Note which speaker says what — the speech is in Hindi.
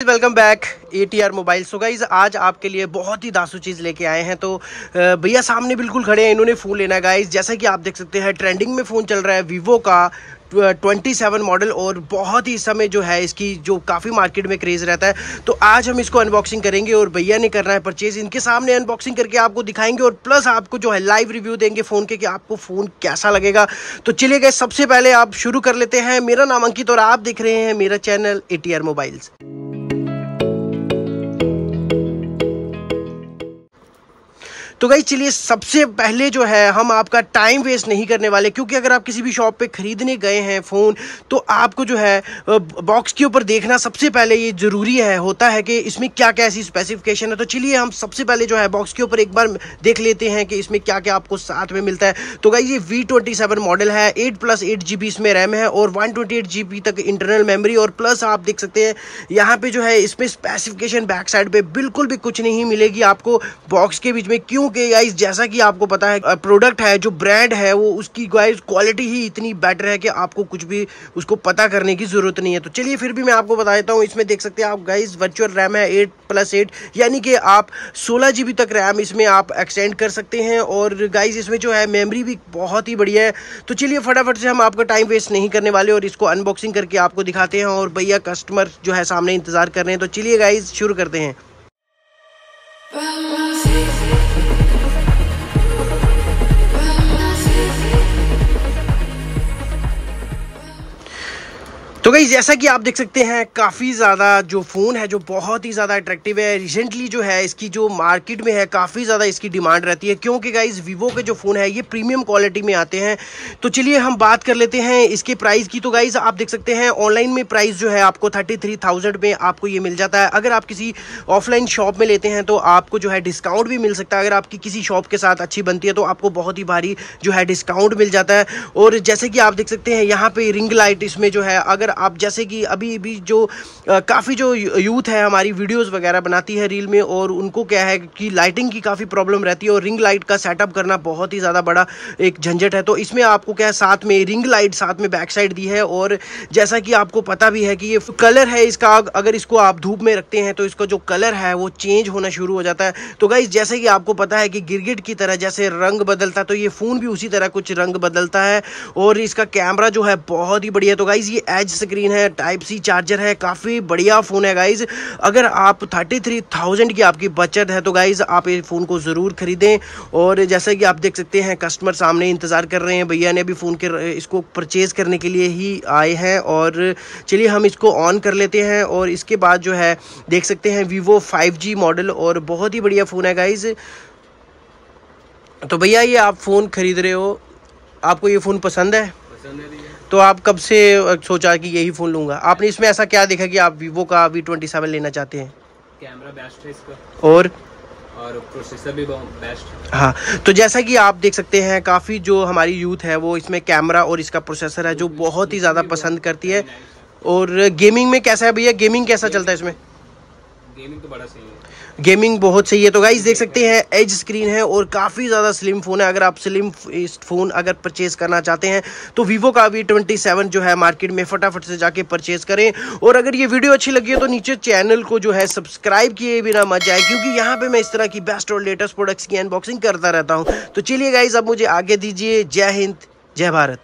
Speaker 1: Welcome back A T R mobile so guys आज आपके लिए बहुत ही दासू चीज़ लेके आए हैं तो भैया सामने बिल्कुल खड़े हैं, इन्होंने फ़ोन लेना है गाइज़ जैसा कि आप देख सकते हैं ट्रेंडिंग में फ़ोन चल रहा है वीवो का ट्वेंटी सेवन मॉडल और बहुत ही समय जो है, इसकी जो काफ़ी मार्केट में क्रेज़ रहता है. तो आज हम इसको अनबॉक्सिंग करेंगे, और भैया ने करना है परचेज इनके सामने अनबॉक्सिंग करके आपको दिखाएँगे, और प्लस आपको जो है लाइव रिव्यू देंगे फ़ोन के कि आपको फ़ोन कैसा लगेगा. तो चलिए गए सबसे पहले आप शुरू कर लेते हैं. मेरा नाम अंकित, और आप देख रहे हैं मेरा चैनल ए मोबाइल्स तो गई चलिए, सबसे पहले जो है, हम आपका टाइम वेस्ट नहीं करने वाले, क्योंकि अगर आप किसी भी शॉप पे ख़रीदने गए हैं फ़ोन तो आपको जो है बॉक्स के ऊपर देखना सबसे पहले ये ज़रूरी है, होता है कि इसमें क्या क्या ऐसी स्पेसिफिकेशन है। तो चलिए, हम सबसे पहले जो है बॉक्स के ऊपर एक बार देख लेते हैं कि इसमें क्या क्या आपको साथ में मिलता है। तो गई ये वी ट्वेंटी सेवन मॉडल है eight plus eight G B इसमें रैम है और one twenty eight G B तक इंटरनल मेमोरी और प्लस आप देख सकते हैं, यहाँ पे जो है, इसमें स्पेसिफिकेशन बैक साइड पर बिल्कुल भी कुछ नहीं मिलेगी आपको बॉक्स के बीच में। क्यों? क्योंकि गाइस जैसा कि आपको पता है प्रोडक्ट है, जो ब्रांड है, वो उसकी गाइस क्वालिटी ही इतनी बेटर है कि आपको कुछ भी उसको पता करने की ज़रूरत नहीं है। तो चलिए, फिर भी मैं आपको बता देता हूँ, इसमें देख सकते हैं आप गाइस वर्चुअल रैम है एट प्लस एट यानी कि आप सोलह जी तक रैम इसमें आप एक्सटेंड कर सकते हैं और गाइज़ इसमें जो है मेमरी भी बहुत ही बढ़िया है। तो चलिए, फटाफट से हम आपका टाइम वेस्ट नहीं करने वाले और इसको अनबॉक्सिंग करके आपको दिखाते हैं और भैया कस्टमर जो है सामने इंतज़ार कर रहे हैं। तो चलिए गाइज़ शुरू करते हैं। तो गई जैसा कि आप देख सकते हैं, काफ़ी ज़्यादा जो फ़ोन है, जो बहुत ही ज़्यादा अट्रैक्टिव है रिसेंटली जो है, इसकी जो मार्केट में है, काफ़ी ज़्यादा इसकी डिमांड रहती है। क्योंकि गाइज़ वीवो के जो फ़ोन है, ये प्रीमियम क्वालिटी में आते हैं। तो चलिए हम बात कर लेते हैं इसके प्राइस की। तो गाइज़ आप देख सकते हैं ऑनलाइन में प्राइस जो है, आपको थर्टी थ्री थाउज़ेंड में आपको ये मिल जाता है। अगर आप किसी ऑफलाइन शॉप में लेते हैं तो आपको जो है डिस्काउंट भी मिल सकता है। अगर आपकी किसी शॉप के साथ अच्छी बनती है तो आपको बहुत ही भारी जो है डिस्काउंट मिल जाता है। और जैसे कि आप देख सकते हैं, यहाँ पे रिंग लाइट इसमें जो है, अगर आप जैसे कि अभी भी जो काफ़ी जो यूथ है हमारी वीडियोस वगैरह बनाती है रील में और उनको क्या है कि लाइटिंग की काफ़ी प्रॉब्लम रहती है और रिंग लाइट का सेटअप करना बहुत ही ज़्यादा बड़ा एक झंझट है। तो इसमें आपको क्या है, साथ में रिंग लाइट साथ में बैक साइड दी है और जैसा कि आपको पता भी है कि ये कलर है इसका, अगर इसको आप धूप में रखते हैं तो इसका जो कलर है वो चेंज होना शुरू हो जाता है। तो गाइज़ जैसे कि आपको पता है कि गिरगिट की तरह जैसे रंग बदलता तो ये फ़ोन भी उसी तरह कुछ रंग बदलता है और इसका कैमरा जो है बहुत ही बढ़िया तो गाइज़ ये एज स्क्रीन है टाइप सी चार्जर है, काफ़ी बढ़िया फ़ोन है गाइज़ अगर आप थर्टी थ्री थाउज़ेंड की आपकी बचत है तो गाइज़ आप इस फ़ोन को ज़रूर ख़रीदें। और जैसा कि आप देख सकते हैं कस्टमर सामने इंतज़ार कर रहे हैं। भैया ने अभी फ़ोन के, इसको परचेज़ करने के लिए ही आए हैं। और चलिए हम इसको ऑन कर लेते हैं। और इसके बाद जो है, देख सकते हैं वीवो फाइव मॉडल और बहुत ही बढ़िया फ़ोन है गाइज़ तो भैया, ये आप फ़ोन ख़रीद रहे हो। आपको ये फ़ोन पसंद है? पसंद है तो आप कब से सोचा कि यही फ़ोन लूँगा? आपने इसमें ऐसा क्या देखा कि आप वीवो का वी ट्वेंटी सेवन लेना चाहते हैं?
Speaker 2: कैमरा बेस्ट है इसका।
Speaker 1: और?
Speaker 2: और प्रोसेसर भी बेस्ट
Speaker 1: हाँ। तो जैसा कि आप देख सकते हैं काफ़ी जो हमारी यूथ है वो इसमें कैमरा और इसका प्रोसेसर है जो बहुत ही ज़्यादा पसंद करती है। और गेमिंग में कैसा है भैया? गेमिंग कैसा चलता है इसमें?
Speaker 2: गेमिंग तो बड़ा सही है।
Speaker 1: गेमिंग बहुत सही है। तो गाइज़ देख सकते हैं एज स्क्रीन है और काफ़ी ज़्यादा स्लिम फ़ोन है। अगर आप स्लिम फ़ोन अगर परचेज़ करना चाहते हैं तो वीवो का वी ट्वेंटी सेवन जो है मार्केट में फटाफट से जाके परचेज़ करें। और अगर ये वीडियो अच्छी लगी है तो नीचे चैनल को जो है सब्सक्राइब किए बिना मत जाए क्योंकि यहाँ पर मैं इस तरह की बेस्ट और लेटेस्ट प्रोडक्ट्स की अनबॉक्सिंग करता रहता हूँ। तो चलिए गाइज़ अब मुझे आगे दीजिए। जय हिंद जय भारत।